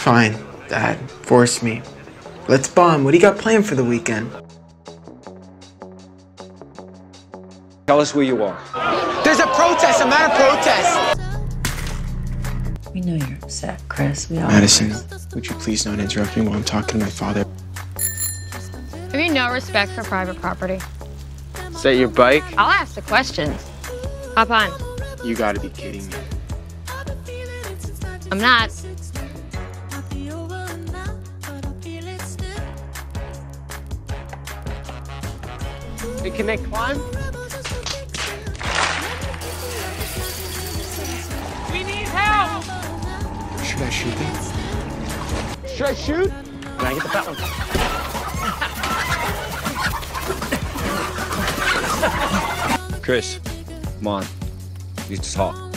Fine, Dad. Force me. Let's bond. What do you got planned for the weekend? Tell us where you are. There's a protest. I'm at a protest. We know you're upset, Chris. We all Madison, would you please not interrupt me while I'm talking to my father? Have you no respect for private property? Is that your bike? I'll ask the questions. Hop on. You gotta be kidding me. I'm not. Hey, can they climb? We need help. Should I shoot them? Should I shoot? Can I get the fat one? Chris, come on. You need to talk.